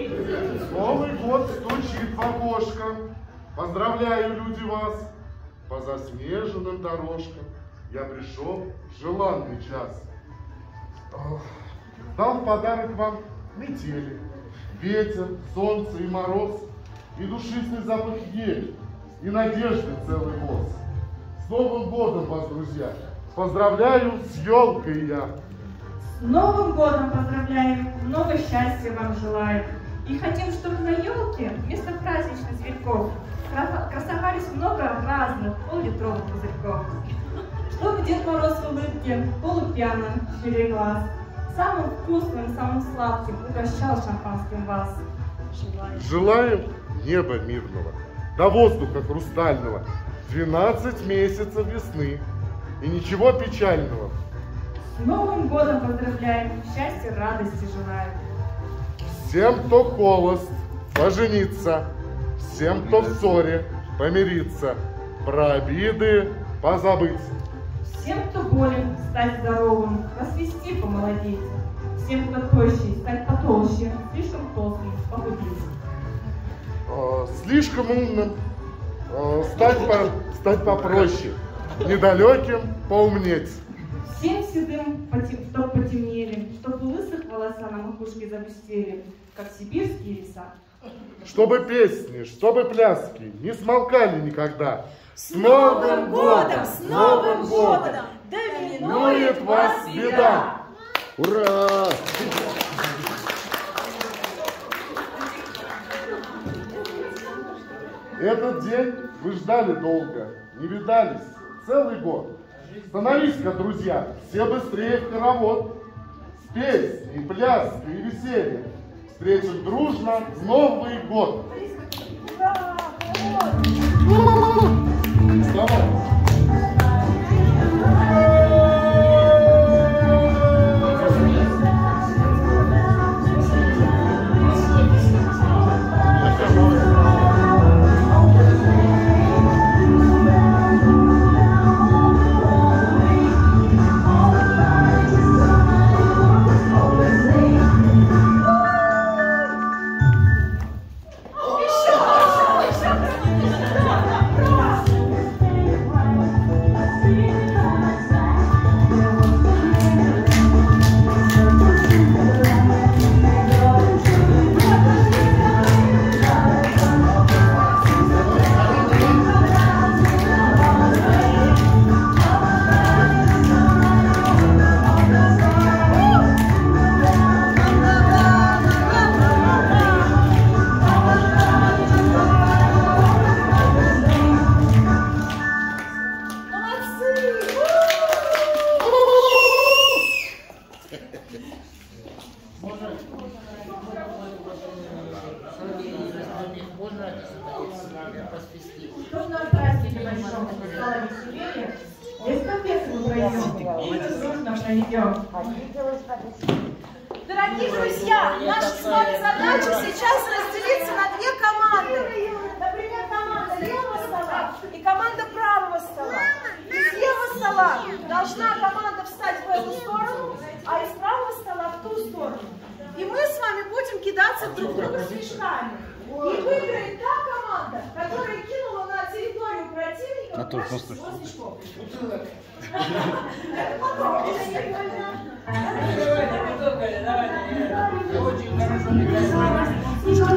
Новый год стучит в окошко. Поздравляю, люди, вас. По заснеженным дорожкам я пришел в желанный час. Дал подарок вам метели, ветер, солнце и мороз, и душистый запах ели, и надежды целый воз. С Новым годом вас, друзья! Поздравляю с елкой я! С Новым годом поздравляем, много счастья вам желаем. И хотим, чтобы на елке вместо праздничных зверьков кра- красовались много разных пол-литровых пузырьков. Чтобы Дед Мороз в улыбке полупьяно щуря глаз, самым вкусным, самым сладким угощал шампанским вас. Желаем. Желаем неба мирного, до воздуха хрустального, 12 месяцев весны и ничего печального. С Новым годом поздравляем, счастья, радости желаем. Всем, кто холост, пожениться, всем, кто в ссоре, помириться, про обиды позабыть. Всем, кто болен, стать здоровым, расвести, помолодеть. Всем, кто тощий, стать потолще, слишком толстым, похудеть. Э, Слишком умным, э, стать, по- стать попроще, недалеким поумнеть. Всем седым, поте- макушке загустели, как сибирские леса. Чтобы песни, чтобы пляски не смолкали никогда. С Новым годом! С Новым годом! Да Минует вас беда! Ура! Этот день вы ждали долго, не видались целый год. Становись-ка, друзья, все быстрее в хоровод. С песней, пляской и весельем встретим дружно Новый год. Вставай. Чтоб нам праздник большом стало веселее, эстафету мы пройдем, и дружно проведем. Дорогие друзья, наша с вами задача сейчас разделиться на две команды. Например, команда левого стола и команда правого стола. Из левого стола должна команда встать в эту сторону, а из правого стола в ту сторону. И мы с вами будем кидаться друг в друга снежками. И выиграет та команда, которая кинула на территорию противника А больше всего снежков. Это потом, это не больно. Свисток,